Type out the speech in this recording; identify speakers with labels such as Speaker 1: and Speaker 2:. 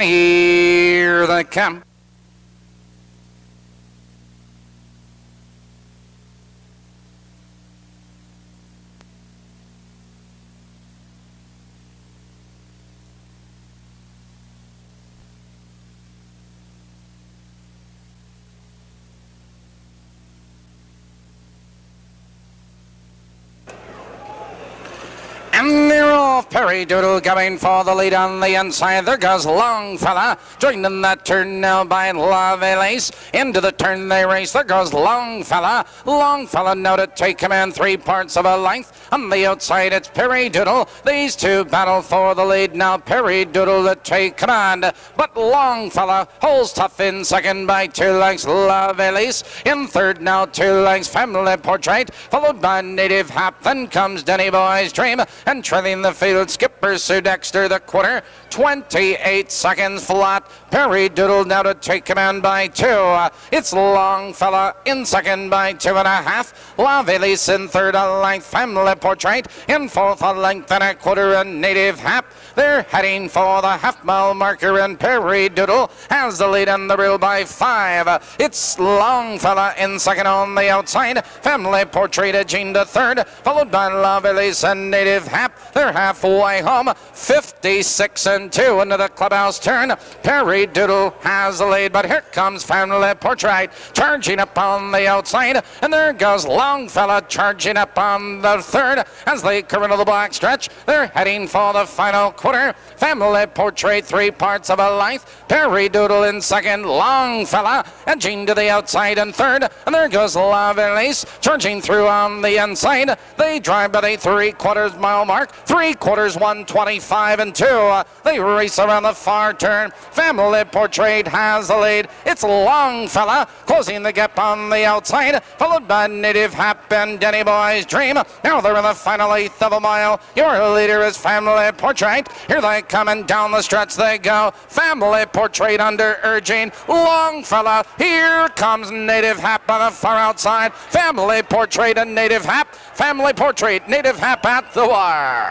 Speaker 1: And here they come. And off. Perry Doodle coming for the lead on the inside. There goes Longfella. Joined in that turn now by Lovely Lace. Into the turn they race. There goes Longfella. Longfella now to take command three parts of a length. On the outside it's Perry Doodle. These two battle for the lead. Now Perry Doodle to take command. But Longfella holds tough in second by two lengths. Lovely Lace. In third now two lengths. Family Portrait. Followed by Native Hap. Then comes Denny Boy's Dream and trailing the field. Skipper Sue Dexter, the quarter, 28 seconds flat. Perry Doodle now to take command by two. It's Longfellow in second by two and a half. La in third, a length. Family Portrait in fourth, a length and a quarter. A native hap. They're heading for the half mile marker, and Perry Doodle has the lead in the reel by five. It's Longfellow in second on the outside. Family Portrait, Jean to third, followed by La and Native Hap. They're halfway home, 56 and 2 into the clubhouse turn. Perry Doodle has the lead, but here comes Family Portrait charging up on the outside. And there goes Longfellow charging up on the third as they come into the backstretch. They're heading for the final quarter. Family Portrait, three parts of a length. Perry Doodle in second, Longfella edging to the outside in third. And there goes Lovely Lace charging through on the inside. They drive by the three quarters mile mark. Three quarters, 125 and two. They race around the far turn. Family Portrait has the lead. It's Longfella closing the gap on the outside, followed by Native Hap and Denny Boy's Dream. Now they're in the final eighth of a mile. Your leader is Family Portrait. Here they come and down the stretch they go. Family Portrait under urging. Longfella. Here comes Native Hap on the far outside. Family Portrait and Native Hap. Family Portrait, Native Hap at the wire.